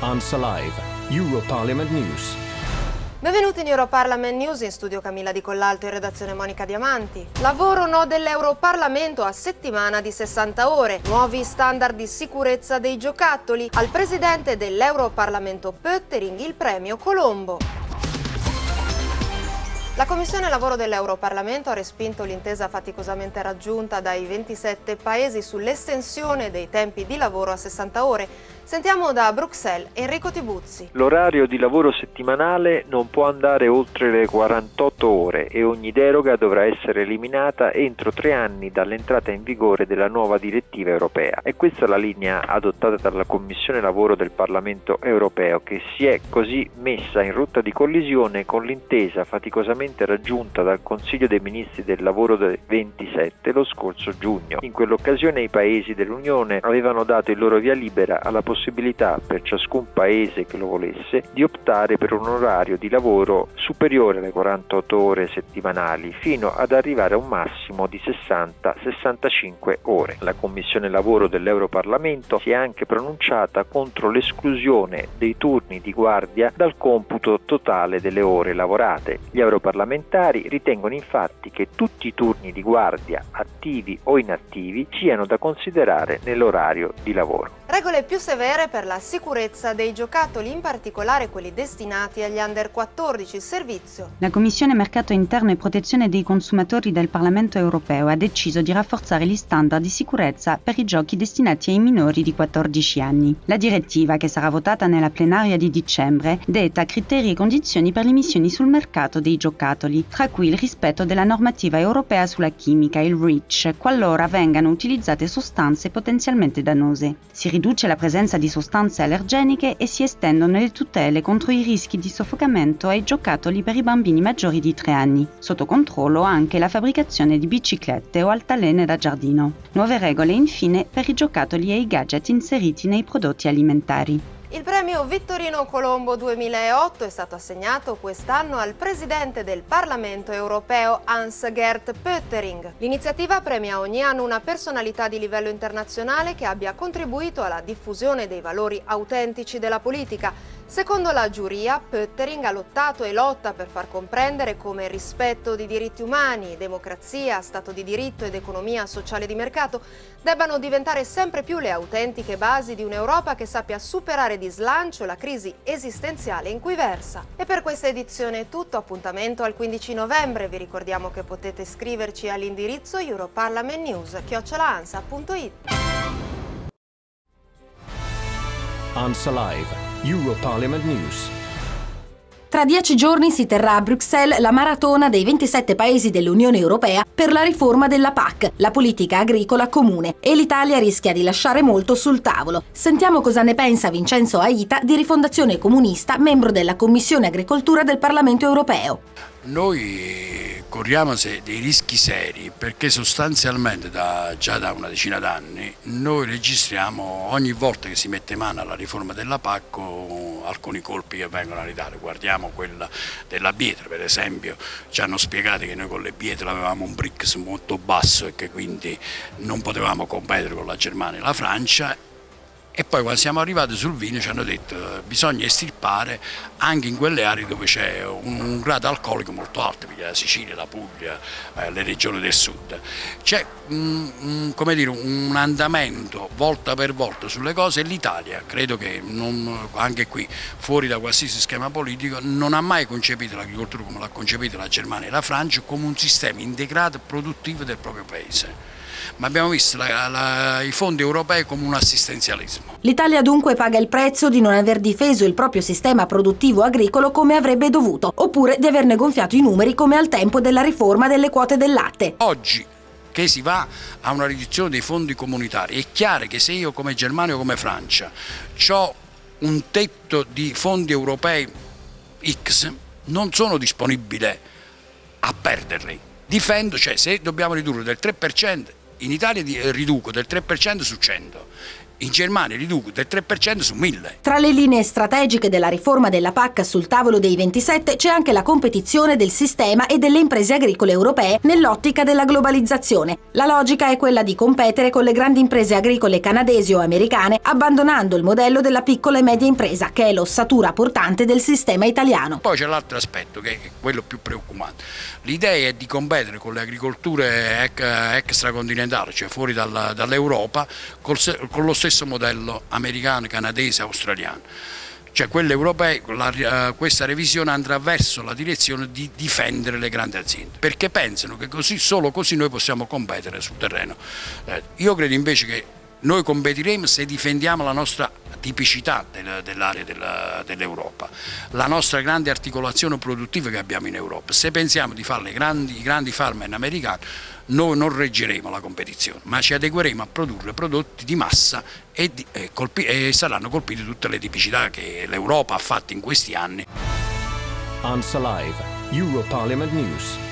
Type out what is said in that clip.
ANSA Live, Europarlament News. Benvenuti in Europarlament News, in studio Camilla Di Collalto e redazione Monica Diamanti. Lavoro no dell'Europarlamento a settimana di 60 ore, nuovi standard di sicurezza dei giocattoli, al presidente dell'Europarlamento Pöttering il premio Colombo. La Commissione Lavoro dell'Europarlamento ha respinto l'intesa faticosamente raggiunta dai 27 paesi sull'estensione dei tempi di lavoro a 60 ore. Sentiamo da Bruxelles Enrico Tibuzzi. L'orario di lavoro settimanale non può andare oltre le 48 ore e ogni deroga dovrà essere eliminata entro tre anni dall'entrata in vigore della nuova direttiva europea. E questa è la linea adottata dalla Commissione Lavoro del Parlamento europeo che si è così messa in rotta di collisione con l'intesa faticosamente raggiunta dal Consiglio dei Ministri del Lavoro del 27 lo scorso giugno. In quell'occasione i paesi dell'Unione avevano dato il loro via libera alla possibilità per ciascun paese che lo volesse di optare per un orario di lavoro superiore alle 48 ore settimanali fino ad arrivare a un massimo di 60-65 ore. La Commissione Lavoro dell'Europarlamento si è anche pronunciata contro l'esclusione dei turni di guardia dal computo totale delle ore lavorate. Gli europarlamentari parlamentari ritengono infatti che tutti i turni di guardia, attivi o inattivi, siano da considerare nell'orario di lavoro. Regole più severe per la sicurezza dei giocattoli, in particolare quelli destinati agli under 14, servizio. La Commissione Mercato Interno e Protezione dei Consumatori del Parlamento Europeo ha deciso di rafforzare gli standard di sicurezza per i giochi destinati ai minori di 14 anni. La direttiva, che sarà votata nella plenaria di dicembre, detta criteri e condizioni per le missioni sul mercato dei giocattoli giocattoli, tra cui il rispetto della normativa europea sulla chimica, il REACH, qualora vengano utilizzate sostanze potenzialmente dannose. Si riduce la presenza di sostanze allergeniche e si estendono le tutele contro i rischi di soffocamento ai giocattoli per i bambini maggiori di 3 anni. Sotto controllo anche la fabbricazione di biciclette o altalene da giardino. Nuove regole infine per i giocattoli e i gadget inseriti nei prodotti alimentari. Il premio Vittorino Colombo 2008 è stato assegnato quest'anno al presidente del Parlamento europeo Hans-Gert Pöttering. L'iniziativa premia ogni anno una personalità di livello internazionale che abbia contribuito alla diffusione dei valori autentici della politica Secondo la giuria, Pöttering ha lottato e lotta per far comprendere come rispetto di diritti umani, democrazia, Stato di diritto ed economia sociale di mercato debbano diventare sempre più le autentiche basi di un'Europa che sappia superare di slancio la crisi esistenziale in cui versa. E per questa edizione è tutto, appuntamento al 15 novembre. Vi ricordiamo che potete scriverci all'indirizzo europarlamentnews.it. ANSA Live Europarlament News. Tra dieci giorni si terrà a Bruxelles la maratona dei 27 paesi dell'Unione Europea per la riforma della PAC, la politica agricola comune, e l'Italia rischia di lasciare molto sul tavolo. Sentiamo cosa ne pensa Vincenzo Aita di Rifondazione Comunista, membro della Commissione Agricoltura del Parlamento Europeo. Noi corriamo dei rischi seri perché sostanzialmente da, già da una decina d'anni noi registriamo ogni volta che si mette mano alla riforma della PAC alcuni colpi che vengono a ridare. Guardiamo quella della pietra per esempio, ci hanno spiegato che noi con le pietre avevamo un BRICS molto basso e che quindi non potevamo competere con la Germania e la Francia e poi quando siamo arrivati sul vino ci hanno detto che bisogna estirpare anche in quelle aree dove c'è un, un, grado alcolico molto alto, perché la Sicilia, la Puglia, eh, le regioni del sud. C'è un, dire, un, andamento volta per volta sulle cose e l'Italia, credo che non, anche qui, fuori da qualsiasi schema politico, non ha mai concepito l'agricoltura come l'ha concepita la Germania e la Francia come un sistema integrato e produttivo del proprio paese ma abbiamo visto la, la, i fondi europei come un assistenzialismo. L'Italia dunque paga il prezzo di non aver difeso il proprio sistema produttivo agricolo come avrebbe dovuto, oppure di averne gonfiato i numeri come al tempo della riforma delle quote del latte. Oggi che si va a una riduzione dei fondi comunitari, è chiaro che se io come Germania o come Francia ho un tetto di fondi europei X, non sono disponibile a perderli. Difendo, cioè se dobbiamo ridurre del 3%, in Italia riduco del 3% su 100 in Germania riducono del 3% su 1000. Tra le linee strategiche della riforma della PAC sul tavolo dei 27 c'è anche la competizione del sistema e delle imprese agricole europee nell'ottica della globalizzazione. La logica è quella di competere con le grandi imprese agricole canadesi o americane, abbandonando il modello della piccola e media impresa, che è l'ossatura portante del sistema italiano. Poi c'è l'altro aspetto, che è quello più preoccupante. L'idea è di competere con le agricolture extracontinentali, cioè fuori dall'Europa, con lo stesso stesso modello americano, canadese, australiano. Cioè quello europeo, la, uh, questa revisione andrà verso la direzione di difendere le grandi aziende, perché pensano che così, solo così noi possiamo competere sul terreno. Eh, io credo invece che noi competiremo se difendiamo la nostra tipicità del, dell'area dell'Europa, la nostra grande articolazione produttiva che abbiamo in Europa. Se pensiamo di fare i grandi farmen americani, noi non reggeremo la competizione, ma ci adegueremo a produrre prodotti di massa e, di, e, colpi, e saranno colpite tutte le tipicità che l'Europa ha fatto in questi anni. ANSA Live, Euro Parliament News.